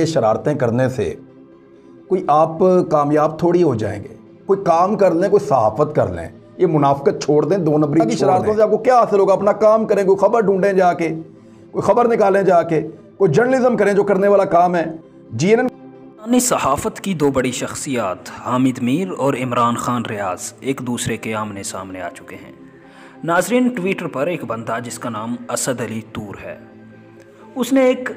के शरारतें करने से कोई आप कामयाब थोड़ी हो जाएँगे। कोई काम कर लें कोई सहाफ़त कर लें ये मुनाफ्त छोड़ दें दो नंबरी की शरारतों से आपको क्या हासिल होगा? अपना काम करें कोई खबर ढूंढें जाके कोई खबर निकालें जाके कोई जर्नलिज्म करें जो करने वाला काम है। जी एन सहाफ़त की दो बड़ी शख्सियात हामिद मीर और इमरान खान रियाज एक दूसरे के आमने सामने आ चुके हैं। नाजरीन ट्विटर पर एक बंदा जिसका नाम असद अली तूर है। उसने एक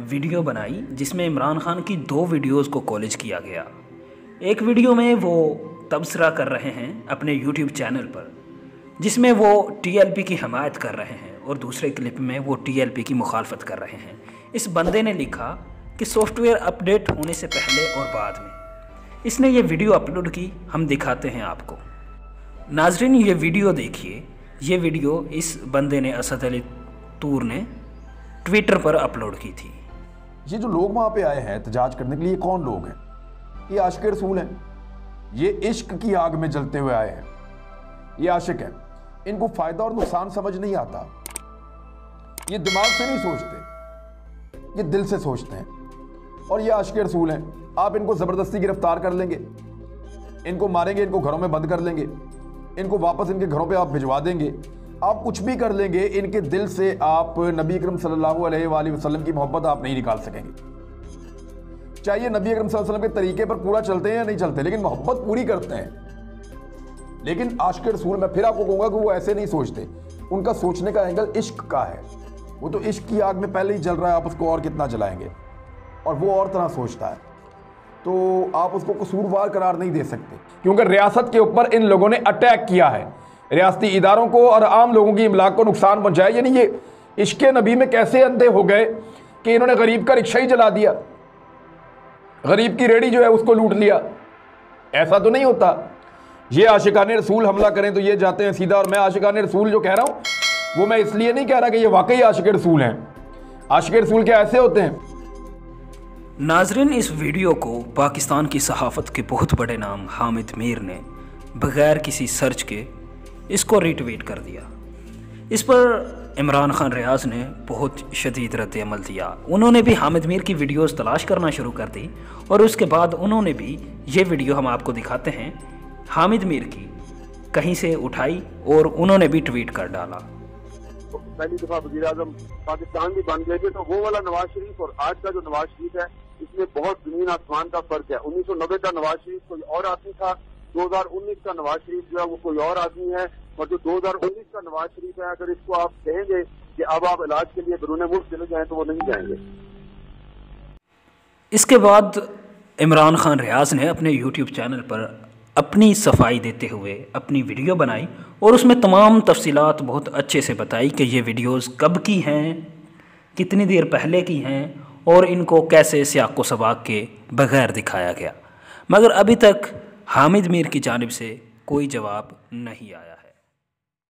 वीडियो बनाई, जिसमें इमरान खान की दो वीडियोस को कॉलेज किया गया। एक वीडियो में वो तबसरा कर रहे हैं अपने यूट्यूब चैनल पर, जिसमें वो टीएलपी की हमायत कर रहे हैं और दूसरे क्लिप में वो टीएलपी की मुखालफत कर रहे हैं। इस बंदे ने लिखा कि सॉफ्टवेयर अपडेट होने से पहले और बाद में। इसने ये वीडियो अपलोड की, हम दिखाते हैं आपको। नाजरीन, ये वीडियो देखिए। ये वीडियो इस बंदे ने, असद अली तूर ने ट्विटर पर अपलोड की थी। ये जो लोग वहाँ पे आए हैं एहतजाज करने के लिए कौन लोग हैं? ये आशिक रसूल हैं। ये इश्क की आग में जलते हुए आए हैं। ये आशिक हैं। इनको फ़ायदा और नुकसान समझ नहीं आता। ये दिमाग से नहीं सोचते। ये दिल से सोचते हैं। और ये आशिक रसूल हैं। आप इनको ज़बरदस्ती गिरफ़्तार कर लेंगे। इनको मारेंगे, इनको घरों में बंद कर लेंगे। इनको वापस इनके घरों पे आप भिजवा देंगे। आप कुछ भी कर लेंगे, इनके दिल से आप नबी अकरम वसल्लम की मोहब्बत आप नहीं निकाल सकेंगे। चाहिए नबी अकरम वसल्लम के तरीके पर पूरा चलते हैं या नहीं चलते, लेकिन मोहब्बत पूरी करते हैं। लेकिन आशिक रसूल, मैं फिर आपको कहूँगा कि वो ऐसे नहीं सोचते। उनका सोचने का एंगल इश्क का है। वो तो इश्क की आग में पहले ही जल रहा है, आप उसको और कितना जलाएँगे? और वो और तरह सोचता है। तो आप उसको कसूरवार करार नहीं दे सकते। क्योंकि रियासत के ऊपर इन लोगों ने अटैक किया है। रियाती इदारों को और आम लोगों की इमलाक को नुकसान पहुँचाया? यानी ये इश्क नबी में कैसे अंधे हो गए कि इन्होंने गरीब का रिक्शा ही जला दिया? गरीब की रेडी जो है उसको लूट लिया। ऐसा तो नहीं होता। ये आशिकान रसूल हमला करें तो ये जाते हैं सीधा, और मैं आशिकान रसूल जो कह रहा हूँ, वो मैं इसलिए नहीं कह रहा कि ये वाकई आशिक रसूल हैं। आशिक रसूल क्या ऐसे होते हैं? नाजरीन, इस वीडियो को पाकिस्तान की सहाफ़त के बहुत बड़े नाम हामिद मीर ने बगैर किसी सर्च के इसको रिट्वीट कर दिया। इस पर इमरान खान रियाज ने बहुत शदीद रद्द अमल दिया। उन्होंने भी हामिद मीर की वीडियोस तलाश करना शुरू कर दी और उसके बाद उन्होंने भी ये वीडियो हम आपको दिखाते हैं, हामिद मीर की। कहीं से उठाई और उन्होंने भी ट्वीट कर डाला। पहली दफ़ा वजी अजम पाकिस्तान भी बन गए थे तो वो वाला नवाज़ शरीफ और आज का जो नवाज़ शरीफ है, इसमें बहुत ज़मीन आसमान का फ़र्क है। उन्नीस सौ नब्बे का नवाज़ शरीफ कोई और आदमी था 2019 का नवाज़ शरीफ जो है वो कोई और आदमी है, और जो 2019 का नवाज़ शरीफ है, अगर इसको आप कहेंगे कि अब आप इलाज के लिए बैरून मुल्क चले जाएँ तो वो नहीं जाएँगे। इसके बाद इमरान खान रियाज ने अपने यूट्यूब चैनल पर अपनी सफ़ाई देते हुए अपनी वीडियो बनाई, और उसमें तमाम तफसीलात बहुत अच्छे से बताई कि ये वीडियोस कब की हैं, कितनी देर पहले की हैं, और इनको कैसे सियाको सबाक के बगैर दिखाया गया। मगर अभी तक हामिद मीर की जानब से कोई जवाब नहीं आया।